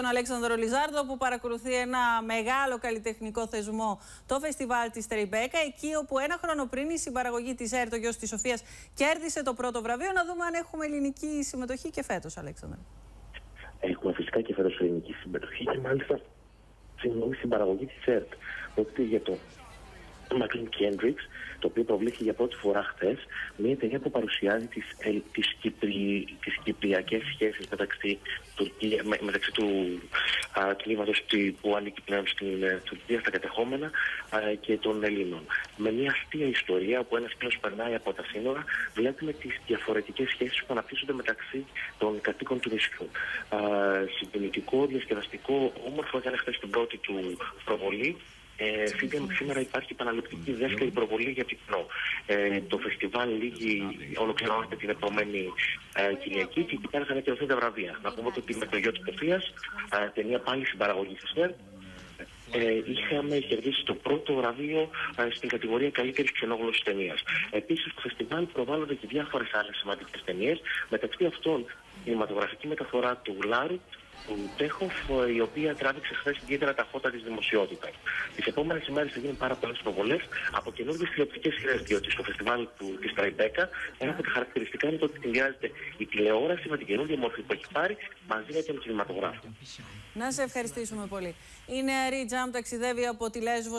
τον Αλέξανδρο Λιζάρδο που παρακολουθεί ένα μεγάλο καλλιτεχνικό θεσμό, το φεστιβάλ της Τρεϊμπέκα, εκεί όπου ένα χρόνο πριν η συμπαραγωγή της ΕΡΤ, ο γιος της Σοφίας, κέρδισε το πρώτο βραβείο. Να δούμε αν έχουμε ελληνική συμμετοχή και φέτος, Αλέξανδρο. Έχουμε φυσικά και φέτος ελληνική συμμετοχή και μάλιστα συγγνώμη συμπαραγωγή της ΕΡΤ. Ότι για το Μακλίν Κέντριξ, το οποίο προβλήθηκε για πρώτη φορά χθες, μια εταιρεία που παρουσιάζει τις τις, Κυπρι, τις κυπριακέ σχέσεις μεταξύ, Τουρκία, με, μεταξύ του κλίματο που ανήκει πλέον στην ε, Τουρκία, στα κατεχόμενα α, και των Ελλήνων. Με μια αστεία ιστορία που ένας πλέον περνάει από τα σύνορα, βλέπουμε τις διαφορετικές σχέσεις που αναπτύσσονται μεταξύ των κατοίκων του νησιού. Συγκινητικό, διασκεδαστικό, όμορφο, έκανε χθες την πρώτη του προβολή ε, σήμερα υπάρχει επαναληπτική δεύτερη προβολή για πυκνό. Ε, το φεστιβάλ λίγη ολοκληρώνεται την επόμενη ε, Κυριακή και εκεί πέρα θα ανακοινωθούν τα βραβεία. Να πούμε ότι με το γιο της Πεφία, ε, ταινία πάλι συμπαραγωγή της ΣΕΡ, ε, είχαμε κερδίσει το πρώτο βραβείο ε, στην κατηγορία καλύτερης ξενόγλωση ταινίας. Επίσης, στο φεστιβάλ προβάλλονται και διάφορες άλλες σημαντικές ταινίες, μεταξύ αυτών η κινηματογραφική μεταφορά του Γλάρου του Τέχοφ, η οποία τράβηξε χθες ιδιαίτερα τα φώτα της δημοσιότητας. Τις επόμενες ημέρες θα γίνουν πάρα πολλές προβολές από καινούργιες τηλεοπτικές σειρές, διότι στο φεστιβάλ της Τραϊμπέκα ένα από τα χαρακτηριστικά είναι το ότι συνδυάζεται η τηλεόραση με την καινούργια μορφή που έχει πάρει μαζί με τον κινηματογράφο. Να σε ευχαριστήσουμε πολύ. Η νεαρή Τζαμ ταξιδεύει από τη Λέσβο